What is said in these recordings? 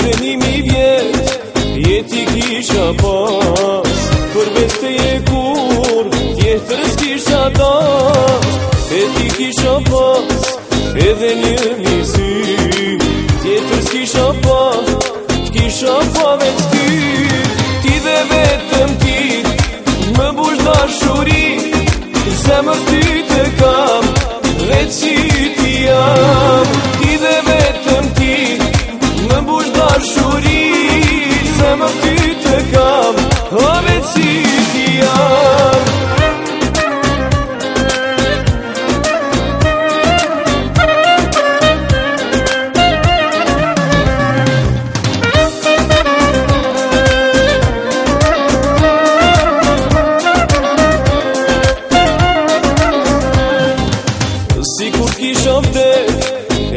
Dhe një mi jeti kisha pas Për veste e kur, jetër s'kisha tas E ti kisha pas, edhe një misi Jetër s'kisha pas, Kisha fa vetës ty Ti dhe vetëm ti, më bushda dashuri Zemës ty të ka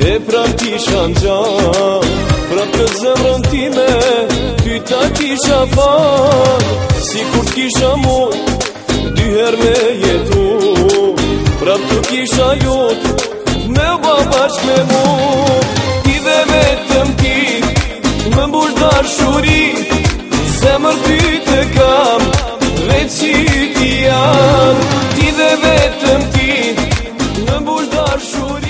Me t'i kisha në gjanë Prap të zemrën ti me Ty ta kisha fanë Si kur t'kisha mund Dyher me jetu Prap të kisha jut Me ba bashk me mund Ti ve me të mki mbushdar mbush darë shuri Se mërë ty të kam Dhe që ti janë Ti ve me të mki Në mbush darë shuri